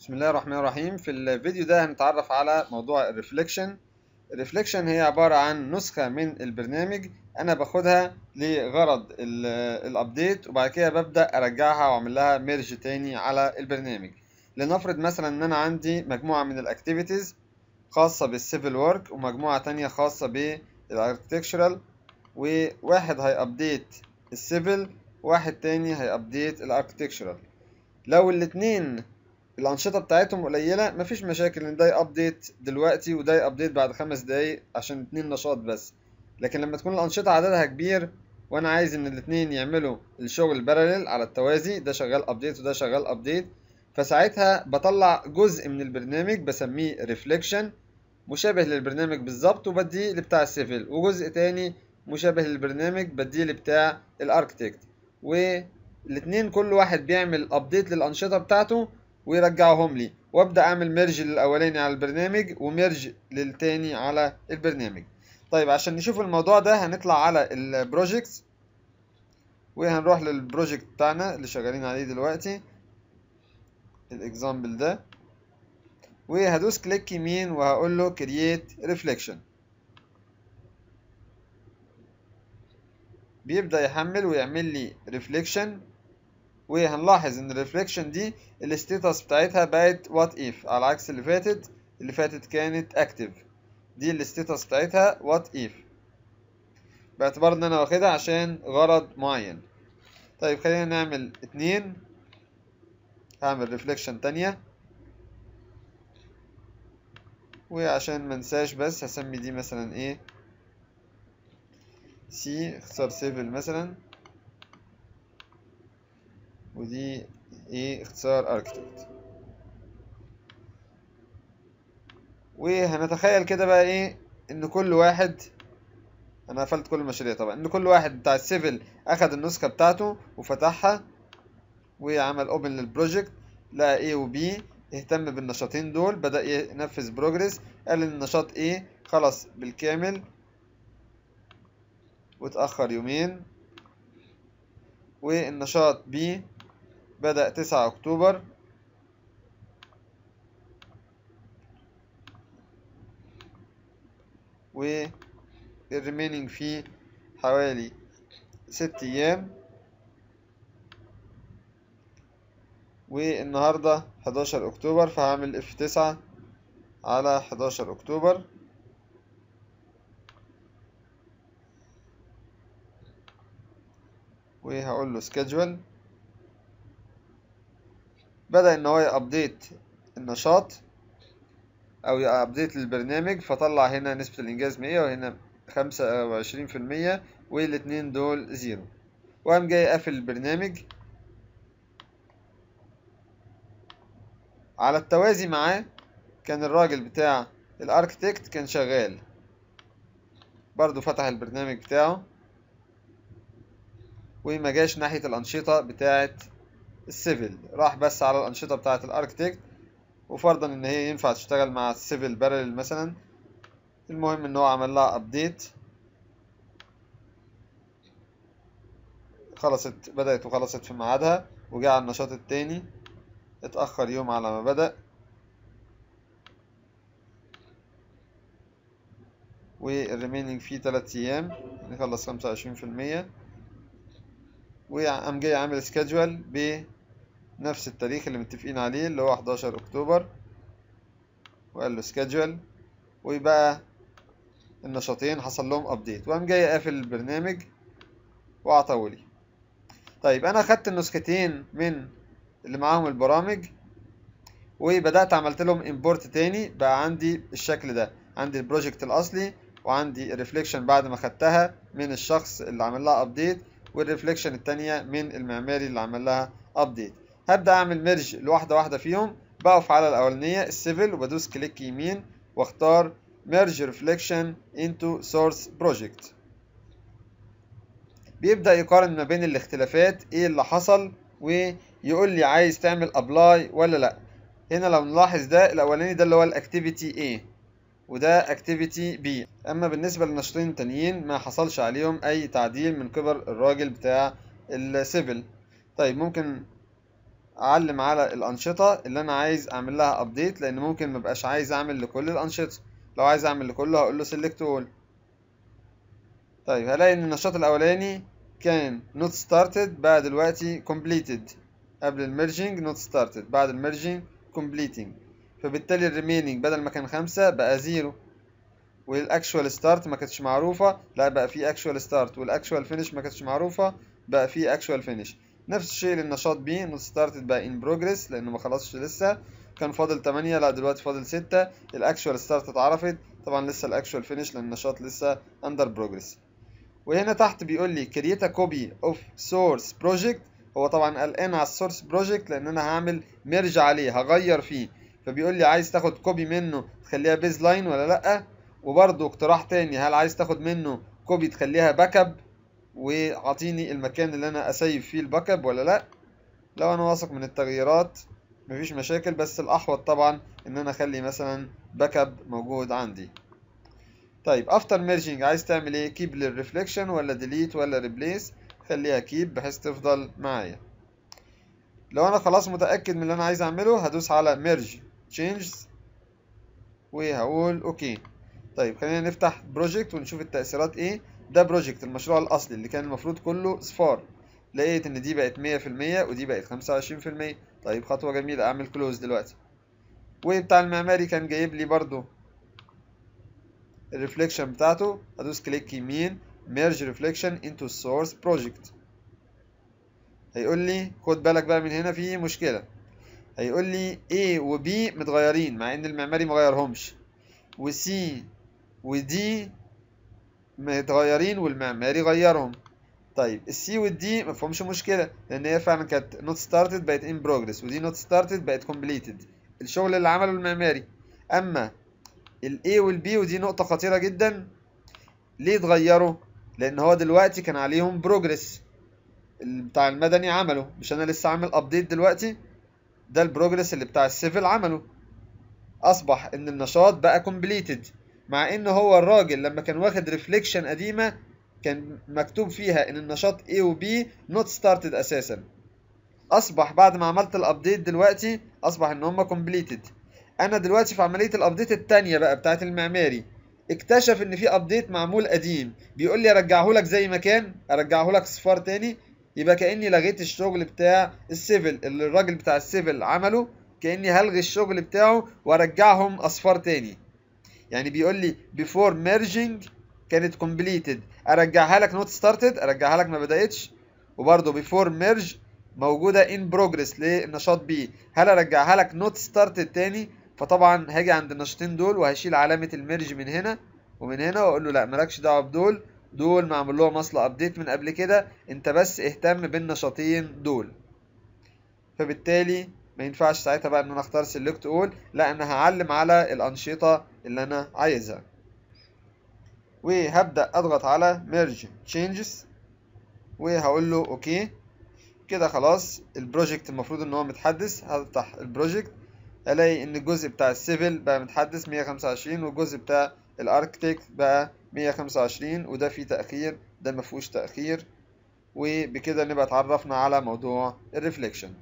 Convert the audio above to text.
بسم الله الرحمن الرحيم. في الفيديو ده هنتعرف على موضوع ال reflection ال reflection هي عبارة عن نسخة من البرنامج أنا باخدها لغرض ال update وبعد كده ببدأ أرجعها وأعمل لها merge تاني على البرنامج. لنفرض مثلا إن أنا عندي مجموعة من ال activities خاصة بال civil work ومجموعة تانية خاصة بال architectural وواحد هي update ال civil وواحد تاني هي update ال architectural لو الاتنين الأنشطة بتاعتهم قليلة مفيش مشاكل إن ده ي update دلوقتي وده ي update بعد خمس دقايق عشان اتنين نشاط بس. لكن لما تكون الأنشطة عددها كبير وأنا عايز إن الاتنين يعملوا الشغل parallel على التوازي ده شغال update وده شغال update فساعتها بطلع جزء من البرنامج بسميه reflection مشابه للبرنامج بالظبط وبديه لبتاع ال civil وجزء تاني مشابه للبرنامج بديه لبتاع ال architect والاتنين كل واحد بيعمل update للأنشطة بتاعته ويرجعهم لي. وأبدأ أعمل merge للأولاني على البرنامج و merge للتاني على البرنامج. طيب عشان نشوف الموضوع ده هنطلع على ال projects وهنروح لل project بتاعنا اللي شغالين عليه دلوقتي. ال example ده. وهدوس كليك يمين وهقول له create reflection. بيبدأ يحمل ويعمل لي reflection. وهنلاحظ إن ال reflection دي ال status بتاعتها بقت what if على عكس اللي فاتت اللي فاتت كانت active دي ال status بتاعتها what if باعتبار إن أنا واخدها عشان غرض معين. طيب خلينا نعمل اتنين. هعمل reflection تانية. وعشان منساش بس هسمي دي مثلا إيه؟ C اختصار civil مثلا. ودي إيه؟ اختصار architect وهنتخيل كده بقى إيه؟ إن كل واحد أنا قفلت كل المشاريع طبعا. إن كل واحد بتاع ال civil أخد النسخة بتاعته وفتحها وعمل open لل project لقى A و B اهتم بالنشاطين دول بدأ ينفذ progress قال إن النشاط A خلص بالكامل واتأخر يومين والنشاط B بدأ تسعة أكتوبر. والريمينينج فيه حوالي ست أيام. والنهاردة حداشر أكتوبر فهعمل F تسعة على حداشر أكتوبر. وهقول له schedule. بدأ إن هو ي update النشاط أو ي update للبرنامج فطلع هنا نسبة الإنجاز مية وهنا خمسة وعشرين في المية والاتنين دول زيرو. وقام جاي قافل البرنامج. على التوازي معاه كان الراجل بتاع ال architect كان شغال. برضو فتح البرنامج بتاعه. وما جاش ناحية الأنشطة بتاعة ال civil. راح بس على الأنشطة بتاعة ال architect وفرضا إن هي ينفع تشتغل مع ال civil parallel مثلا. المهم إن هو عمل لها update خلصت بدأت وخلصت في ميعادها وجاء على النشاط التاني. اتأخر يوم على ما بدأ. والريمينينج فيه تلات أيام نخلص خمسة وعشرين في المية. وقام جاي عامل سكادجوال بنفس التاريخ اللي متفقين عليه اللي هو حداشر أكتوبر. وقال له سكادجوال ويبقى النشاطين حصل لهم update وقام جاي قافل البرنامج وعطاهولي طيب أنا أخدت النسختين من اللي معاهم البرامج وبدأت عملت لهم import تاني. بقى عندي الشكل ده. عندي ال project الأصلي وعندي ال reflection بعد ما خدتها من الشخص اللي عمل لها update وال reflection التانية من المعماري اللي عمل لها update هبدأ أعمل merge لواحدة واحدة فيهم. بقف على الأولانية ال civil وبدوس كليك يمين وأختار merge reflection into source project بيبدأ يقارن ما بين الاختلافات إيه اللي حصل؟ ويقول لي عايز تعمل apply ولا لأ. هنا لو نلاحظ ده الأولاني ده اللي هو ال activity A وده activity B. أما بالنسبة للنشاطين التانيين ما حصلش عليهم أي تعديل من قبل الراجل بتاع ال civil طيب ممكن اعلم على الانشطه اللي أنا عايز اعمل لها update لأن ممكن مبقاش عايز اعمل لكل الانشطه. لو عايز اعمل لكله هقول له select all طيب هلاقي إن النشاط الأولاني كان not started بقى دلوقتي completed. قبل ال merging not started بعد ال merging completed. فبالتالي ال remaining بدل ما كان خمسة بقى زيرو وال actual start ما كانتش معروفة لا بقى في actual start وال actual finish ما كانتش معروفة بقى في actual finish نفس الشيء للنشاط B not started بقى in progress لأنه ما خلصش لسه. كان فاضل 8 لا دلوقتي فاضل 6 ال actual start اتعرفت. طبعا لسه ال actual finish لأن النشاط لسه under progress. وهنا تحت بيقول لي create a copy of source project. هو طبعا قلقان على ال source project لأن أنا هعمل merge عليه هغير فيه. فبيقول لي عايز تاخد copy منه تخليها baseline ولا لأ؟ وبرده اقتراح تاني هل عايز تاخد منه copy تخليها backup وأعطيني المكان اللي أنا أسيب فيه ال backup ولا لأ؟ لو أنا واثق من التغييرات مفيش مشاكل بس الأحوط طبعا إن أنا أخلي مثلا backup موجود عندي. طيب after merging عايز تعمل إيه؟ keep لل reflection ولا delete ولا replace خليها keep بحيث تفضل معايا. لو أنا خلاص متأكد من اللي أنا عايز أعمله هدوس على merge changes وهقول okay طيب خلينا نفتح project ونشوف التأثيرات إيه؟ ده project المشروع الأصلي اللي كان المفروض كله صفار لقيت إن دي بقت 100% ودي بقت 25% طيب خطوة جميلة أعمل close دلوقتي. وبتاع المعماري كان جايب لي برضو ال reflection بتاعته. هدوس click يمين merge reflection into source project. هيقول لي خد بالك بقى من هنا في مشكلة. هيقول لي A و B متغيرين مع إن المعماري مغيرهمش. و C و D متغيرين والمعماري غيرهم طيب ال C وال D مفهومش مشكلة لأن هي فعلا كانت not started بقت in progress ودي not started بقت completed. الشغل اللي عمله المعماري. أما ال A وال B ودي نقطة خطيرة جدا. ليه اتغيروا؟ لأن هو دلوقتي كان عليهم progress بتاع المدني عمله مش أنا لسه عامل update دلوقتي. ده ال progress اللي بتاع ال civil عمله. أصبح إن النشاط بقى completed. مع إن هو الراجل لما كان واخد reflection قديمة كان مكتوب فيها إن النشاط A و B not started أساسا. أصبح بعد ما عملت ال update دلوقتي أصبح إن هما completed. أنا دلوقتي في عملية ال update التانية بقى بتاعت المعماري. اكتشف إن في update معمول قديم. بيقول لي أرجعه لك زي ما كان أرجعه لك صفار تاني. يبقى كأني لغيت الشغل بتاع ال civil اللي الراجل بتاع ال civil عمله كأني هلغي الشغل بتاعه وأرجعهم أصفار تاني. يعني بيقول لي before merging كانت completed. أرجعها لك not started أرجعها لك ما بدأتش. وبرضه before merge موجودة in progress. للنشاط B هل أرجعها لك not started تاني؟ فطبعا هاجي عند النشاطين دول وهشيل علامة ال merge من هنا ومن هنا وأقول له لا مالكش دعوة بدول. دول معمول لهم أصل update من قبل كده. انت بس اهتم بالنشاطين دول. فبالتالي ما ينفعش ساعتها بقى إن أنا أختار select all لا أنا هعلم على الأنشطة اللي أنا عايزها. وهبدأ أضغط على merge changes وهقول له okay. كده خلاص ال project المفروض إن هو متحدث. هفتح ال project ألاقي إن الجزء بتاع ال civil بقى متحدث 125 والجزء بتاع ال architect بقى 125 وده فيه تأخير ده مفهوش تأخير. وبكده نبقى اتعرفنا على موضوع ال reflection